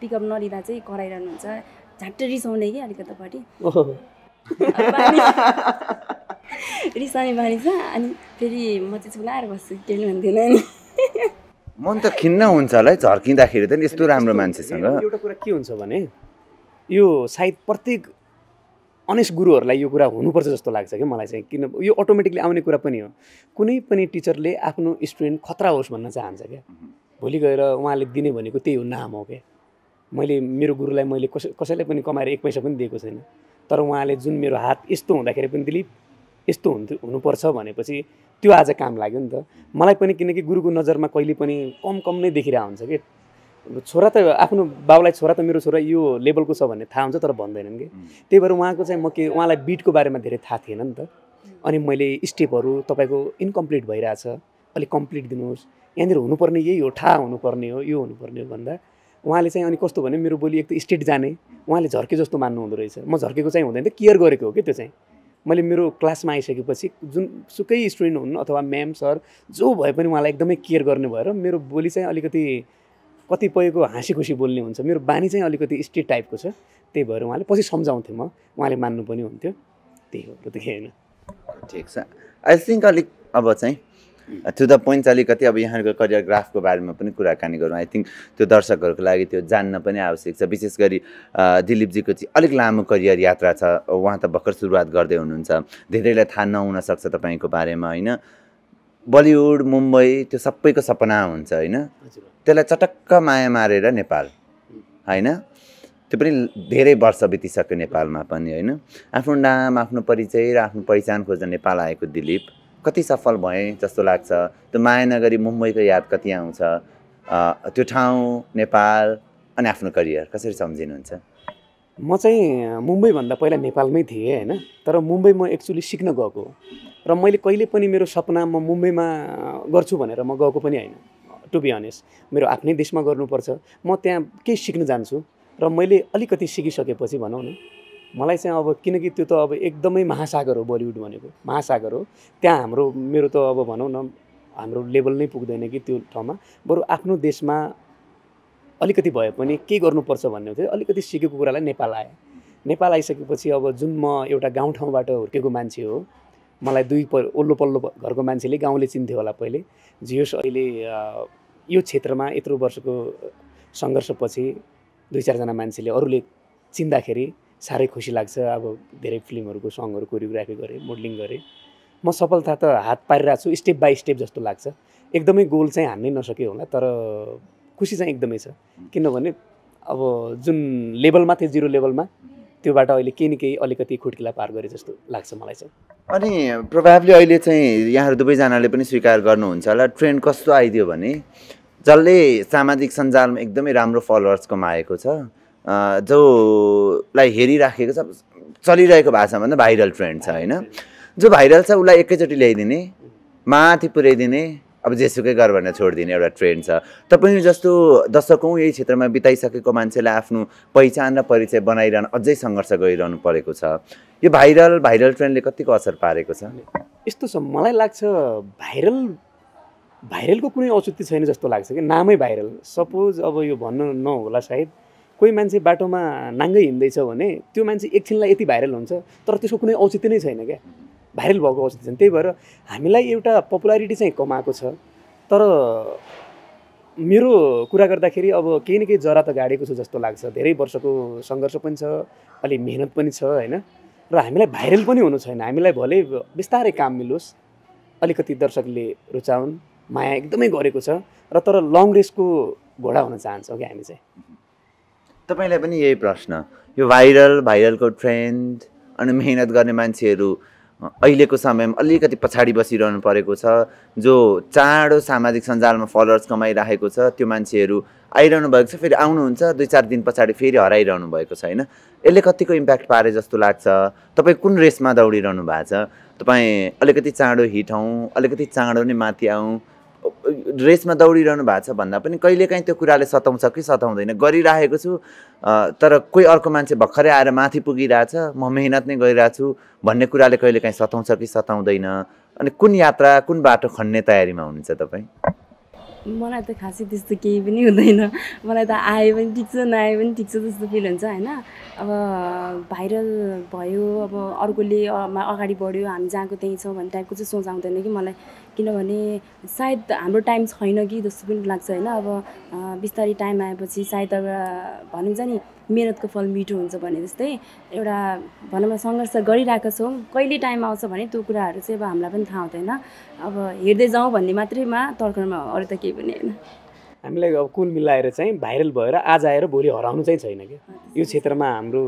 पिकअप नलिँदा चाहिँ कराइरहनुहुन्छ। झट्ट रिसाउने कि अलिकतिपट्टि ओहो बानी छ अनि फेरि म चाहिँ चुलाएर बस्छु केही भन्दिनँ नि मन त खिन्न हुन्छ होला है झर्किँदाखेरि त नि यस्तो राम्रो मान्छेसँग एउटा कुरा के हुन्छ भने यो सायद प्रत्येक अनेस्ट गुरुहरूलाई यो कुरा हुनुपर्छ जस्तो लाग्छ कि मलाई चाहिँ किन यो अटोमेटिकली आउने कुरा पनि हो कुनै पनि टिचरले आफ्नो स्टुडेन्ट खतरा होस् भन्न चाहन्छ क्या भोलि गएर उहाँले दिने भनेको त्यही हो नाम हो क्या मैले मेरो गुरुलाई मैले कसै कसैलाई पनि कमाएर एक पैसा पनि दिएको छैन तर उहाँले जुन मेरो हात यस्तो हुँदाखेरि पनि दिलीप यस्तो हुन्थ्यो हुनुपर्छ भनेपछि त्यो आज काम लाग्यो नि त। मलाई पनि किनकि गुरुको नजरमा कहिले पनि कम कम नै देखिरहेको हुन्छ कि? छोरा त आफ्नो बाउलाई छोरा त मेरो छोरा यो लेभलको छ भन्ने थाहा हुन्छ तर भन्दैनन् कि? त्यही भएर उहाँको चाहिँ म के उहाँलाई बिटको बारेमा धेरै थाहा थिएन नि त। अनि मैले स्टेपहरू तपाईँको इन्कम्प्लिट भइरहेछ अलिक कम्प्लिट दिनुहोस्। यहाँनिर हुनुपर्ने यही हो ठा हुनुपर्ने हो यो हुनुपर्ने हो भन्दा उहाँले चाहिँ अनि कस्तो भने मेरो बोली एक त स्टेट जाने। उहाँले झर्के जस्तो मान्नु हुँदो रहेछ। म झर्केको चाहिँ हुँदैन केयर गरेको हो कि त्यो चाहिँ? मैले मेरो क्लासमा आइसकेपछि जुन सुकै स्टुडेन्ट हुनु अथवा म्याम सर जो भए पनि उहाँलाई एकदमै केयर गर्ने भएर मेरो बोली चाहिँ अलिकति कतिपयको हाँसी खुसी बोल्ने हुन्छ। मेरो बानी चाहिँ अलिकति स्टेट टाइपको छ। त्यही भएर उहाँले पछि सम्झाउँथेँ म। उहाँले मान्नु पनि हुन्थ्यो। त्यही हो अरू त केही होइन। ठिक छ। आई थिङ्क अलिक अब चाहिँ टु द पोइन्ट अलिकति अब यहाँको करियर ग्राफको बारेमा पनि कुराकानी गरौँ। आई थिङ्क त्यो दर्शकहरूको लागि त्यो जान्न पनि आवश्यक छ। विशेष गरी अ, दिलीपजीको चाहिँ अलिक लामो करियर यात्रा छ। उहाँ त भर्खर सुरुवात गर्दै हुनुहुन्छ। धेरैलाई थाहा नहुन सक्छ तपाईँको बारेमा होइन? बलिउड मुम्बई त्यो सबैको सपना हुन्छ होइन? त्यसलाई चटक्क माया मारेर नेपाल होइन? त्यो पनि धेरै वर्ष बितिसक्यो नेपालमा पनि होइन? आफ्नो नाम आफ्नो परिचय र आफ्नो पहिचान खोज्न नेपाल आएको दिलीप। कति सफल भएँ जस्तो लाग्छ। त्यो माया नगरी मुम्बईको याद कति आउँछ? त्यो ठाउँ नेपाल अनि आफ्नो करियर कसरी सम्झिनुहुन्छ? म चाहिँ मुम्बईभन्दा पहिला नेपालमै थिएँ होइन? तर मुम्बई म एक्चुली सिक्न गएको र मैले कहिले पनि मेरो सपना म मुम्बईमा गर्छु भनेर म गएको पनि होइन टु बी अनेस्ट मेरो आफ्नै देशमा गर्नुपर्छ। म त्यहाँ केही सिक्न जान्छु। र मैले अलिकति सिकिसकेपछि भनौँ न मलाई चाहिँ अब किनकि त्यो त अब एकदमै महासागर हो बलिउड भनेको। महासागर हो। त्यहाँ हाम्रो मेरो त अब भनौँ न हाम्रो लेभल नै पुग्दैन कि त्यो ठाउँमा। बरु आफ्नो देशमा अलिकति भए पनि के गर्नुपर्छ भन्ने थियो अलिकति सिकेको कुरालाई नेपाल आएँ नेपाल आइसकेपछि अब जुन म एउटा गाउँठाउँबाट हुर्केको मान्छे हो मलाई दुई प ओल्लो पल्लो घरको मान्छेले गाउँले चिन्थ्यो होला पहिले। जे होस् अहिले यो क्षेत्रमा यत्रो वर्षको सङ्घर्षपछि दुई चारजना मान्छेले अरूले चिन्दाखेरि साह्रै खुसी लाग्छ। अब धेरै फिल्महरूको सङहरू कोरियोग्राफी गरेँ मोडलिङ गरेँ। म सफलता त हात पारिरहेको छु स्टेप बाई स्टेप जस्तो लाग्छ। एकदमै गोल चाहिँ हान्नै नसक्यो होला तर खुसी चाहिँ एकदमै छ। किनभने अब जुन लेभलमा थियो जिरो लेभलमा त्योबाट अहिले केही न केही अलिकति खुड्किला पार गरे जस्तो लाग्छ मलाई चाहिँ। अनि प्रोभाब्ली अहिले चाहिँ यहाँहरू दुवैजनाले पनि स्वीकार गर्नुहुन्छ होला। ट्रेन्ड कस्तो आइदियो भने? जसले सामाजिक सञ्जालमा एकदमै राम्रो फलोवर्स कमाएको छ। जोलाई हेरिराखेको छ चलिरहेको भाषामा भन्दा भाइरल ट्रेन्ड छ होइन? जो भाइरल छ उसलाई एकैचोटि ल्याइदिने माथि पुर्याइदिने अब जेसुकै गर भनेर छोडिदिने एउटा ट्रेन्ड छ। तपाईँ जस्तो दशकौँ यही क्षेत्रमा बिताइसकेको मान्छेले आफ्नो पहिचान र परिचय बनाइरहन अझै सङ्घर्ष गरिरहनु परेको छ। यो भाइरल भाइरल ट्रेन्डले कतिको असर पारेको छ? यस्तो छ मलाई लाग्छ भाइरल भाइरलको कुनै औचित्य छैन जस्तो लाग्छ कि नामै भाइरल। सपोज अब यो भन्नु नहोला सायद। कोही मान्छे बाटोमा नाङ्गै हिँड्दैछ भने त्यो मान्छे एकछिनलाई यति भाइरल हुन्छ तर त्यसको कुनै औचित्य नै छैन क्या। भाइरल भएको औचित्य छैन। त्यही भएर हामीलाई एउटा पपुलारिटी चाहिँ कमाएको छ। तर मेरो कुरा गर्दाखेरि अब केही न केही जरा त गाडेको छु जस्तो लाग्छ। धेरै वर्षको सङ्घर्ष पनि छ अलि मेहनत पनि छ होइन? र हामीलाई भाइरल पनि हुनु छैन। हामीलाई भले बिस्तारै काम मिलोस् अलिकति दर्शकले रुचाउन् माया एकदमै गरेको छ र तर लङ रेसको घोडा हुन चाहन्छौँ क्या हामी चाहिँ। तपाईँलाई पनि यही प्रश्न। यो भाइरल भाइरलको ट्रेन्ड अनि मेहनत गर्ने मान्छेहरू अहिलेको समयमा अलिकति पछाडि बसिरहनु परेको छ जो चाँडो सामाजिक सञ्जालमा फलोवर्स कमाइराखेको छ त्यो मान्छेहरू आइरहनु भएको छ फेरि आउनुहुन्छ दुई चार दिन पछाडि फेरि हराइरहनु भएको छ होइन? यसले कतिको इम्प्याक्ट पारे जस्तो लाग्छ? तपाईँ कुन रेसमा दौडिरहनु भएको छ? तपाईँ अलिकति चाँडो हिट हौँ अलिकति चाँडो नै माथि आउँ रेसमा दौडिरहनु भएको छ भन्दा पनि कहिलेकाहीँ त्यो कुराले सताउँछ कि सताउँदैन। गरिराखेको छु तर कोही अर्को मान्छे भर्खरै आएर माथि पुगिरहेछ म मेहनत नै गरिरहेको छु भन्ने कुराले कहिलेकाहीँ सताउँछ कि सताउँदैन? अनि कुन यात्रा कुन बाटो खन्ने तयारीमा हुनुहुन्छ तपाईँ? मलाई त खासै त्यस्तो केही पनि हुँदैन। मलाई त आए पनि ठिक छ नआए पनि ठिक छ जस्तो फिल हुन्छ होइन? अब भाइरल भयो अब अर्कोले अगाडि बढ्यो हामी जहाँको त्यहीँ छौँ भन्ने टाइपको चाहिँ सोच आउँदैन कि मलाई। किनभने सायद हाम्रो टाइम छैन कि जस्तो पनि लाग्छ होइन। अब बिस्तारै टाइम आएपछि सायद अब भनिन्छ नि मेहनतको फल मिठो हुन्छ भने जस्तै एउटा भनौँ न सङ्घर्ष गरिरहेका छौँ। कहिले टाइम आउँछ भने त्यो कुराहरू चाहिँ अब हामीलाई पनि थाहा हुँदैन। अब हेर्दै जाउँ भन्ने मात्रैमा तर्कमा अरू त केही पनि होइन। हामीलाई अब कुल मिलाएर चाहिँ भाइरल भएर आज आएर भोलि हराउनु चाहिँ छैन क्या। यो क्षेत्रमा हाम्रो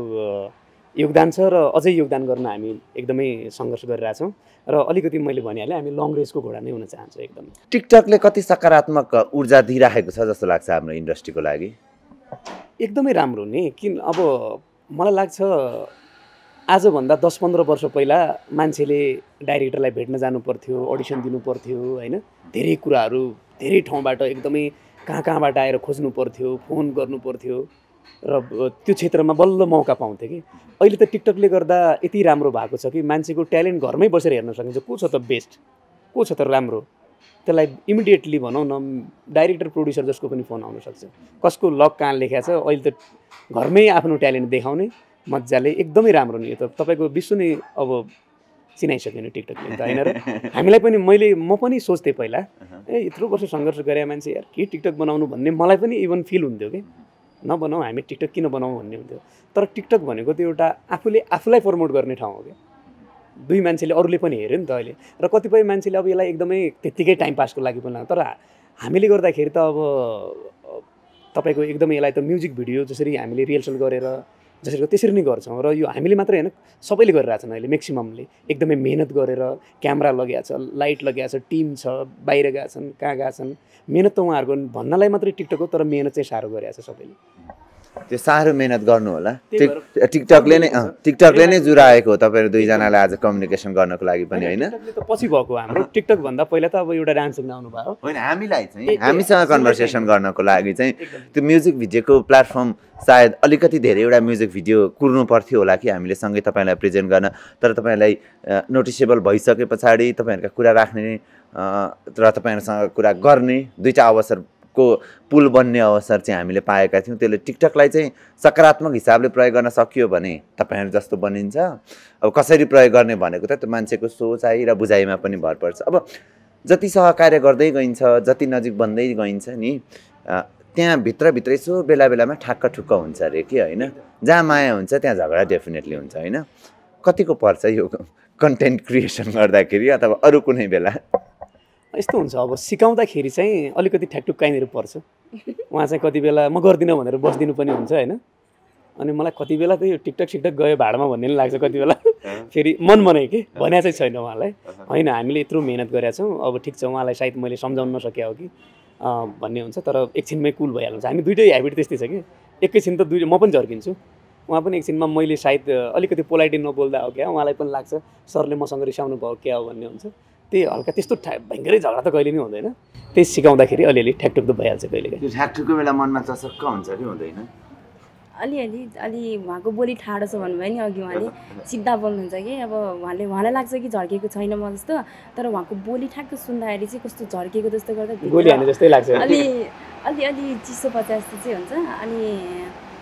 योगदान छ र अझै योगदान गर्न हामी एकदमै सङ्घर्ष गरिरहेछौँ। र अलिकति मैले भनिहालेँ हामी लङ रेसको घोडा नै हुन चाहन्छौँ एकदम। टिकटकले कति सकारात्मक ऊर्जा दिइराखेको छ जस्तो लाग्छ हाम्रो इन्डस्ट्रीको लागि? एकदमै राम्रो नि किन अब मलाई लाग्छ आजभन्दा दस पन्ध्र वर्ष पहिला मान्छेले डाइरेक्टरलाई भेट्न जानु पर्थ्यो अडिसन दिनु पर्थ्यो होइन? धेरै कुराहरू धेरै ठाउँबाट एकदमै कहाँ कहाँबाट आएर खोज्नु पर्थ्यो फोन गर्नु पर्थ्यो र त्यो क्षेत्रमा बल्ल मौका पाउँथ्यो कि। अहिले त टिकटकले गर्दा यति राम्रो भएको छ कि मान्छेको ट्यालेन्ट घरमै बसेर हेर्न सकिन्छ को छ त बेस्ट? को छ त राम्रो? त्यसलाई इमिडिएटली भनौँ न डाइरेक्टर प्रड्युसर जसको पनि फोन आउन सक्छ। कसको लक कहाँ लेखेको छ? अहिले त घरमै आफ्नो ट्यालेन्ट देखाउने मजाले एकदमै राम्रो नि यो त तपाईँको विश्व नै अब चिनाइसक्यो नि टिकटकले त होइन र? हामीलाई पनि मैले म पनि सोच्थेँ पहिला ए यत्रो वर्ष सङ्घर्ष गरे मान्छे यार के टिकटक बनाउनु भन्ने? मलाई पनि इभन फिल हुन्थ्यो कि। नबनाऊ हामी टिकटक किन बनाऊँ भन्ने हुन्थ्यो। तर टिकटक भनेको त्यो एउटा आफूले आफूलाई प्रमोट गर्ने ठाउँ हो क्या। दुई मान्छेले अरूले पनि हेऱ्यो नि त अहिले। र कतिपय मान्छेले अब यसलाई एकदमै त्यत्तिकै टाइम पासको लागि पनि तर हामीले गर्दाखेरि त अब तपाईँको एकदमै यसलाई त म्युजिक भिडियो जसरी हामीले रिहर्सल गरेर जसरी त्यसरी नै गर्छौँ र यो हामीले मात्रै होइन सबैले गरिरहेछन् अहिले म्याक्सिममले एकदमै मेहनत गरेर क्यामेरा लगाएको छ लाइट लगाएको छ टिम छ बाहिर गएका छन् कहाँ गएका छन्। मेहनत त उहाँहरूको भन्नलाई मात्रै टिकटक हो तर मेहनत चाहिँ साह्रो गरिरहेको छ सबैले। त्यो साह्रो मेहनत गर्नु होला। टिक टिकटकले नै टिकटकले नै जुराएको हो तपाईँहरू दुईजनाले आज कम्युनिकेसन गर्नको लागि पनि होइन? पछि भएको हाम्रो। टिकटक भन्दा पहिला त अब एउटा डान्स सिक्न आउनु भयो होइन हामीलाई चाहिँ हामीसँग कन्भर्सेसन। गर्नको लागि चाहिँ त्यो म्युजिक भिडियोको प्लेटफर्म सायद अलिकति धेरैवटा म्युजिक भिडियो कुर्नु पर्थ्यो होला कि हामीले सँगै तपाईँलाई प्रेजेन्ट गर्न। तर तपाईँलाई नोटिसेबल भइसके पछाडि तपाईँहरूका कुरा राख्ने र तपाईँहरूसँग कुरा गर्ने दुईवटा अवसर को पुल बन्ने अवसर चाहिँ हामीले पाएका थियौँ। त्यसले टिकटकलाई चाहिँ सकारात्मक हिसाबले प्रयोग गर्न सकियो भने तपाईँहरू जस्तो बनिन्छ। अब कसरी प्रयोग गर्ने भनेको त त्यो मान्छेको सोचाइ र बुझाइमा पनि भर पर्छ। अब जति सहकार्य गर्दै गइन्छ जति नजिक बन्दै गइन्छ नि अ, त्यहाँ भित्रभित्र यसो बेला बेलामा ठ्याक्क ठुक्क हुन्छ अरे कि होइन? जहाँ माया हुन्छ त्यहाँ झगडा डेफिनेटली हुन्छ होइन? कतिको पर्छ यो कन्टेन्ट क्रिएसन गर्दाखेरि अथवा अरू कुनै बेला? यस्तो हुन्छ अब सिकाउँदाखेरि चाहिँ अलिकति ठ्याकटुक कहीँनिर पर्छ। उहाँ चाहिँ कति बेला म गर्दिनँ भनेर बसिदिनु पनि हुन्छ होइन। अनि मलाई कति बेला त यो टिकटक सिकटक गयो भाडामा भन्ने पनि लाग्छ कति बेला। फेरि मन बनायो कि? भने चाहिँ छैन उहाँलाई। होइन हामीले यत्रो मिहिनेत गरेका छौँ। अब ठिक छ उहाँलाई सायद मैले सम्झाउन नसके हो कि? भन्ने हुन्छ तर एकछिनमै कुल भइहाल्छ। हामी दुइटै ह्याबिट त्यस्तै छ कि? एकैछिन त दुई म पनि झर्किन्छु। उहाँ पनि एकछिनमा मैले सायद अलिकति पोलाइटी नबोल्दा हो क्या? उहाँलाई पनि लाग्छ सरले मसँग रिसाउनु भयो क्या हो भन्ने हुन्छ। त्यही हल्का त्यस्तो भयङ्करै झगडा त कहिले पनि हुँदैन। त्यही सिकाउँदाखेरि अलिअलि ठ्याकठुक त भइहाल्छ कहिले त्यो ठ्याकठुकको बेला मनमा चसक्क हुन्छ कि हुँदैन? अलिअलि अलि उहाँको बोली ठाडो छ भन्नुभयो नि अघि उहाँले। सिधा बोल्नुहुन्छ कि? अब उहाँले उहाँलाई लाग्छ कि झर्केको छैन म जस्तो? तर उहाँको बोली ठ्याक्क सुन्दाखेरि चाहिँ कस्तो झर्केको जस्तो गर्दा अलि अलि अलि चिसो पचास जस्तो चाहिँ हुन्छ। अनि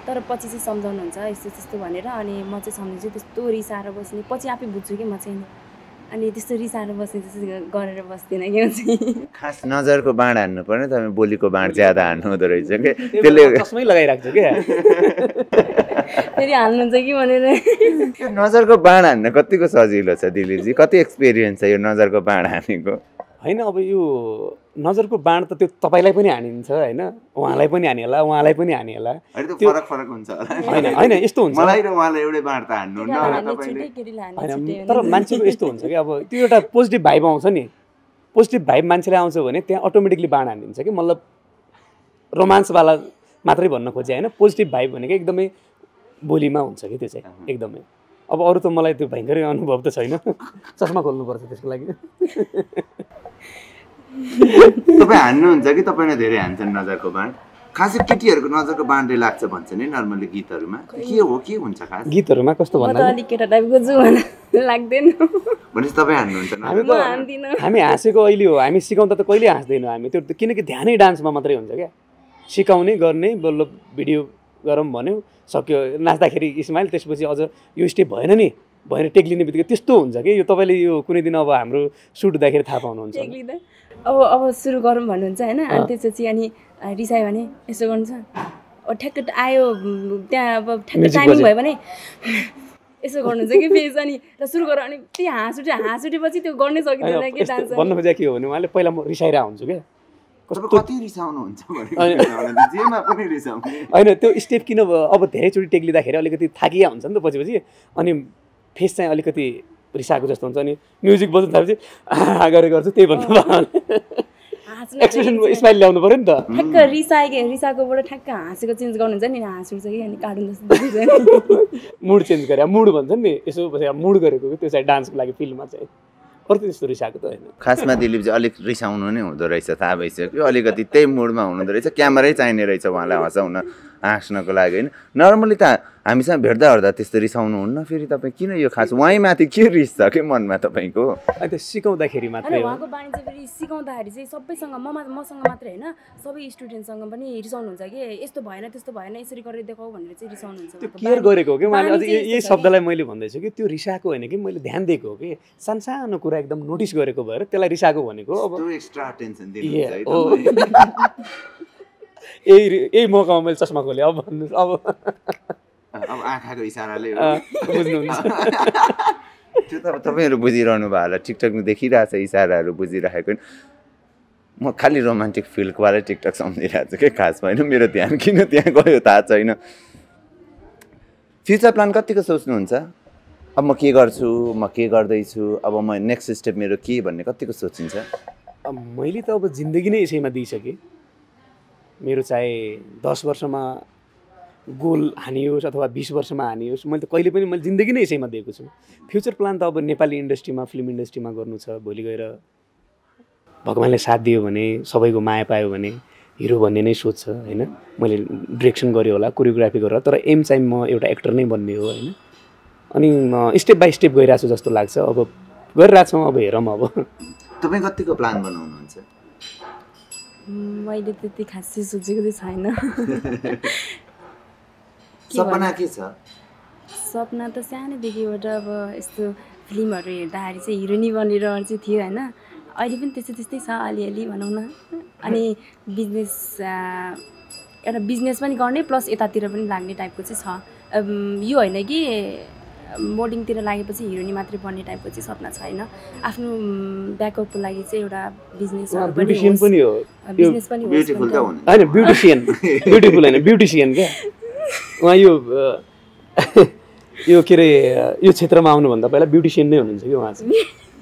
तर पछि चाहिँ सम्झाउनुहुन्छ यस्तो त्यस्तो भनेर। अनि म चाहिँ सम्झिन्छु त्यस्तो रिसाएर बस्ने। पछि आफै बुझ्छु कि म चाहिँ। अनि त्यस्तो रिसाएर बस्ने जस्तो गरेर बस्दिनँ कि म चाहिँ खास नजरको बाँड हान्नु पर्ने तपाईँ बोलीको बाँड ज्यादा हान्नु हुँदो रहेछ कि? त्यसले चस्मै लगाइराख्छु क्या। फेरि हाल्नुहुन्छ कि भनेर। नजरको बाँड हान्न कतिको सजिलो छ दिलीपजी? कति एक्सपिरियन्स छ यो नजरको बाँड हानेको? होइन अब यो नजरको बाँड त त्यो तपाईँलाई पनि हानिन्छ होइन? उहाँलाई पनि हानि होला उहाँलाई पनि हानि होला फरक फरक हुन्छ होइन होइन यस्तो हुन्छ। होइन हो तर नि। मान्छेको यस्तो हुन्छ कि अब त्यो एउटा पोजिटिभ भाइब आउँछ नि। पोजिटिभ भाइब मान्छेले आउँछ भने त्यहाँ अटोमेटिकली बाँड हानिदिन्छ कि मतलब रोमान्सवाला मात्रै भन्न खोजेँ होइन? पोजिटिभ भाइब भनेको एकदमै बोलीमा हुन्छ कि त्यो चाहिँ एकदमै। अब अरू त मलाई त्यो भयङ्करै अनुभव त छैन। चस्मा खोल्नुपर्छ त्यसको लागि। तपाईँ हान्नुहुन्छ कि तपाईँले धेरै हान्छन् नजरको बाँड खासै केटीहरूको नजरको बाँडले लाग्छ भन्छ नि नर्मली गीतहरूमा। के हो के हुन्छ खास? गीतहरूमा कस्तो भन्दा अलिक केटा टाइपको लाग्दैन। भनेपछि तपाईँ हान्नुहुन्छ हामी म त हान्दिनँ। हामी हाँसेको अहिले हो। हामी सिकाउँदा त कहिले हाँस्दैनौँ हामी? त्यो किनकि ध्यानै डान्समा मात्रै हुन्छ क्या। सिकाउने गर्ने बल्ल भिडियो गरौँ भन्यो। सक्यो नाच्दाखेरि स्माइल त्यसपछि अझ यो स्टेप भएन नि। भएन टेक लिने बित्तिकै त्यस्तो हुन्छ कि? यो तपाईँले यो कुनै दिन अब हाम्रो सुट हुँदाखेरि थाहा पाउनुहुन्छ। टेक लिँदा अब अब सुरु गरौँ भन्नुहुन्छ होइन? अनि त्यसपछि अनि रिसायो भने यसो गर्नुहुन्छ। अब ठ्याक्क आयो त्यहाँ अब ठ्याक्क टाइमिङ। भयो भने यसो गर्नुहुन्छ कि फेरि अनि र सुरु गर अनि त्यही हाँस उठ्यो हाँस उठेपछि त्यो गर्नै सकिँदैन कि डान्स भन्नु खोजेको के हो भने उहाँले पहिला म रिसाइरहेको हुन्छु क्या। होइन त्यो स्टेप किन भयो अब धेरैचोटि टेक लिँदाखेरि अलिकति थाकिया हुन्छ नि त पछि पछि अनि फेस चाहिँ अलिकति रिसाएको जस्तो हुन्छ अनि म्युजिक बज्नु थालेपछि आहा गरेर गर्छु त्यही भन्नु एक्सप्रेसन स्माइल ल्याउनु पऱ्यो नि त। ठ्याक्क रिसाएको रिसाएकोबाट ठ्याक्क हाँसेको चेन्ज गर्नुहुन्छ नि हाँस उठ्छ कि अनि कार्टुन जस्तो मुड चेन्ज गरे मुड भन्छ नि यसो मुड गरेको कि त्यो चाहिँ डान्सको लागि फिल्ममा चाहिँ। अरू त्यस्तो रिसाएको त होइन। खासमा दिलीपजी अलिक रिसाउनु नै हुँदो रहेछ थाहा भइसक्यो। अलिकति त्यही मुडमा हुनुहुँदो रहेछ क्यामेरै चाहिने रहेछ उहाँलाई हँसाउन। हाँस्नको लागि होइन? नर्मली त हामीसँग भेट्दा ओर्दा त्यस्तो रिसाउनु हुन्न फेरि तपाईँ किन यो खास? उहाँमाथि के रिस छ कि मनमा तपाईँको? सिकाउँदाखेरि मात्रै उहाँको चाहिँ फेरि सिकाउँदाखेरि चाहिँ सबैसँग म मसँग मात्रै होइन। सबै स्टुडेन्टसँग पनि रिसाउनुहुन्छ कि? यस्तो भएन त्यस्तो भएन यसरी गरेर देखाऊ भनेर चाहिँ रिसाउनुहुन्छ त्यो केयर गरेको हो कि? उहाँले अझ यही शब्दलाई मैले भन्दैछु कि त्यो रिसाएको होइन कि? मैले ध्यान दिएको हो कि? सानसानो कुरा एकदम नोटिस गरेको भएर त्यसलाई रिसाएको भनेको अब एक्स्ट्रा अटेन्सन यही यही मौकामा मैले चस्मा खोलेँ अब भन्नु अब। अब आँखाको इसाराले बुझ्नुहुन्छ। त्यो त अब तपाईँहरू बुझिरहनु भयो होला टिकटकमा देखिरहेछ इसाराहरू बुझिराखेको नि। म खालि रोमान्टिक फिल्डकोवालै टिकटक सम्झिरहेको छु कि खासमा होइन मेरो ध्यान किन त्यहाँ गयो थाहा छैन। फ्युचर प्लान कतिको सोच्नुहुन्छ? अब म के गर्छु म के गर्दैछु अब म नेक्स्ट स्टेप मेरो के भन्ने कतिको सोचिन्छ अब मैले त अब जिन्दगी नै यसैमा दिइसकेँ। मेरो चाहे दस वर्षमा गोल हानियोस् अथवा बिस वर्षमा हानियोस् मैले त कहिले पनि मैले जिन्दगी नै यसैमा दिएको छु। फ्युचर प्लान त अब नेपाली इन्डस्ट्रीमा फिल्म इन्डस्ट्रीमा गर्नु छ भोलि गएर भगवान्ले साथ दियो भने सबैको माया पायो भने हिरो भन्ने नै सोच छ होइन? मैले डिरेक्सन गरेँ होला कोरियोग्राफी गरेर तर एम चाहिँ म एउटा एक्टर नै बन्ने हो होइन? अनि स्टेप बाई स्टेप गइरहेको छु जस्तो लाग्छ अब गरिरहेको छौँ अब हेरौँ अब। तपाईँ कतिको प्लान बनाउनुहुन्छ? मैले त्यति खासै सोचेको चाहिँ छैन। सपना के छ? सपना त सानोदेखिबाट अब यस्तो फिल्महरू हेर्दाखेरि चाहिँ हिरोइनी बनेर चाहिँ थियो होइन। अहिले पनि त्यस्तै त्यस्तै छ अलिअलि भनौँ न। अनि बिजनेस एउटा बिजनेस पनि गर्ने प्लस यतातिर पनि लाग्ने टाइपको चाहिँ छ। यो होइन कि मोडलिङतिर लागेपछि हिरोइनी मात्रै बन्ने टाइपको चाहिँ सपना छैन। आफ्नो ब्याकअपको लागि चाहिँ एउटा बिजनेस पनि हो। बिजनेस पनि होस् ब्युटिफुल त भनेर। हुनु। होइन ब्युटिसियन ब्युटिफुल होइन ब्युटिसियन क्या। उहाँ यो यो के अरे यो क्षेत्रमा आउनुभन्दा पहिला ब्युटिसियन नै हुनुहुन्छ कि उहाँ चाहिँ।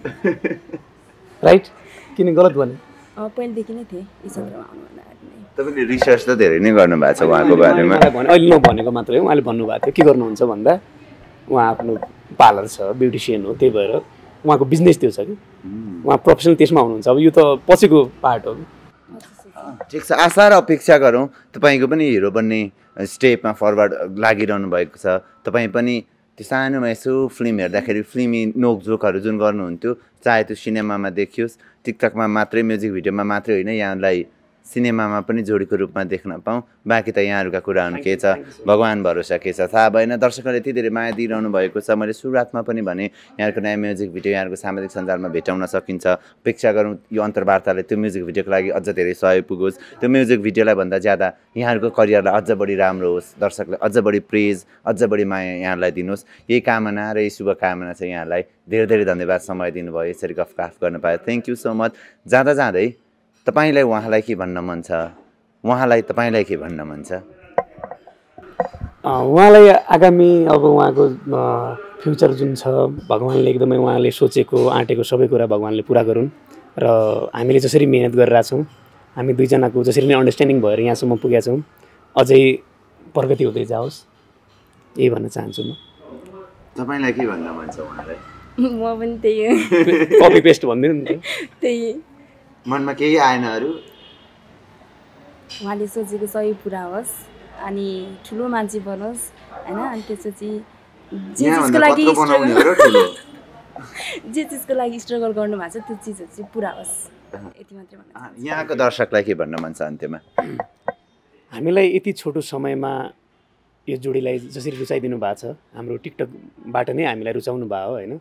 राइट किन गलत भने? अँ, पहिलेदेखि नै थिएँ यो क्षेत्रमा आउनुभन्दा तपाईँले रिसर्च त धेरै नै गर्नुभएको छ उहाँको बारेमा। अहिले नभनेको मात्रै हो। उहाँले भन्नुभएको थियो के गर्नुहुन्छ भन्दा? उहाँ आफ्नो पार्लर छ ब्युटिसियन हो त्यही भएर उहाँको बिजनेस त्यो छ कि। उहाँ प्रोफेसनल त्यसमा हुनुहुन्छ। अब यो त पछिको पार्ट हो। कि ठिक छ। आशा र अपेक्षा गरौँ। तपाईँको पनि हिरो बन्ने स्टेपमा फरवर्ड लागिरहनु भएको छ। तपाईँ पनि त्यो सानोमा यसो फिल्म हेर्दाखेरि फिल्मी नोकझोकहरू जुन गर्नुहुन्थ्यो चाहे त्यो सिनेमामा देखियोस् टिकटकमा मात्रै म्युजिक भिडियोमा मात्रै होइन यहाँलाई सिनेमामा पनि जोडीको रूपमा देख्न पाऊँ। बाँकी त यहाँहरूका कुराहरू के छ? भगवान् भरोसा के छ? थाहा भएन। दर्शकहरूले यति धेरै माया दिइरहनु भएको छ। मैले सुरुवातमा पनि भने यहाँहरूको नयाँ म्युजिक भिडियो यहाँहरूको सामाजिक सञ्जालमा भेटाउन सकिन्छ। अपेक्षा गरौँ यो अन्तर्वार्ताले त्यो म्युजिक भिडियोको लागि अझ धेरै सहयोग पुगोस्। त्यो म्युजिक भिडियोलाई भन्दा ज्यादा यहाँहरूको करियरलाई अझ बढी राम्रो होस्। दर्शकलाई अझ बढी प्रेज अझ बढी माया यहाँलाई दिनुहोस्। यही कामना र यही शुभकामना चाहिँ यहाँलाई धेरै धेरै धन्यवाद समय दिनुभयो। यसरी गफ काफ गर्न पायो। थ्याङ्क यू सो मच जाँदा जाँदै तपाईँलाई उहाँलाई के भन्न मन छ? उहाँलाई तपाईँलाई के भन्न मन छ? अ, उहाँलाई आगामी अब उहाँको फ्युचर जुन छ भगवान्ले एकदमै उहाँले सोचेको आँटेको सबै कुरा भगवान्ले पुरा गरून्। र हामीले जसरी मिहिनेत गरेर छौँ हामी दुईजनाको जसरी नै अन्डरस्ट्यान्डिङ भएर यहाँसम्म पुगेका छौँ अझै प्रगति हुँदै जाओस्। यही भन्न चाहन्छु म। तपाईँलाई के भन्न मन छ उहाँलाई? म पनि त्यही हो। कपी पेस्ट भनिदिनु नि त। त्यही। मनमा केही आएन अरू? उहाँले सोचेको सबै पुरा होस् अनि ठुलो मान्छे बनोस् होइन? अनि त्यसपछि जे चिजको लागि जे चिजको लागि स्ट्रगल गर्नु भएको छ त्यो चिजहरू चाहिँ पुरा होस्। यति मात्रै भन्न यहाँको दर्शकलाई के भन्न मन छ अन्त्यमा? हामीलाई यति छोटो समयमा यो जोडीलाई जसरी रुचाइदिनु भएको छ हाम्रो टिकटकबाट नै हामीलाई रुचाउनु भयो होइन?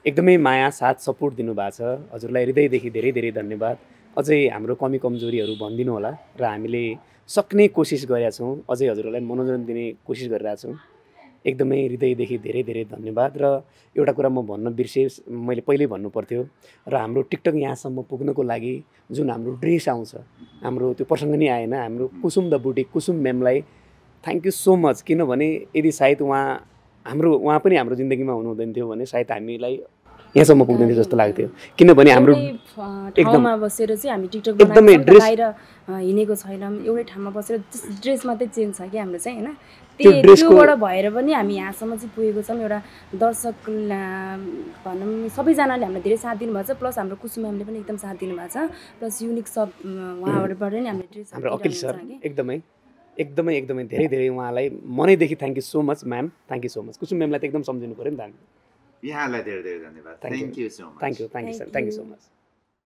एकदमै माया साथ सपोर्ट दिनुभएको छ। हजुरलाई हृदयदेखि धेरै धेरै धन्यवाद। अझै हाम्रो कमी कमजोरीहरू भनिदिनु होला र हामीले सक्ने कोसिस गरेका छौँ। अझै हजुरहरूलाई मनोरञ्जन दिने कोसिस गरिरहेको छौँ। एकदमै हृदयदेखि धेरै धेरै धन्यवाद र एउटा कुरा म भन्न बिर्सेँ मैले पहिल्यै भन्नु पर्थ्यो र हाम्रो टिकटक यहाँसम्म पुग्नको लागि जुन हाम्रो ड्रेस आउँछ हाम्रो त्यो प्रसङ्ग नै आएन। हाम्रो कुसुम द बुटिक कुसुम म्यामलाई थ्याङ्क यू सो मच किनभने यदि सायद उहाँ हाम्रो उहाँ पनि हाम्रो जिन्दगीमा हुनुहुँदैन थियो भने सायद हामीलाई यहाँसम्म पुग्दैन थियो जस्तो लाग्थ्यो। किनभने हाम्रो ठाउँमा बसेर चाहिँ हामी टिकटक एकदमै ड्रेस- हिँडेको छैनौँ। एउटै ठाउँमा बसेर ड्रेस मात्रै चेन्ज छ कि हाम्रो चाहिँ होइन? त्यो त्यो ड्रेसको- त्योबाट भएर पनि हामी यहाँसम्म चाहिँ पुगेको छौँ। एउटा दर्शक भनौँ सबैजनाले हामीलाई धेरै साथ दिनुभएको छ। प्लस हाम्रो कुसुम म्यामले पनि एकदम साथ दिनुभएको छ। प्लस युनिक सब उहाँहरूबाट नि हामीले ड्रेस एकदमै एकदमै एकदमै धेरै धेरै उहाँलाई मनैदेखि thank you so much ma'am thank you so much Kusum म्यामलाई त एकदम सम्झिनु पऱ्यो नि त हामी। यहाँलाई धेरै धेरै धन्यवाद. Thank you so much thank you thank you sir thank you. So much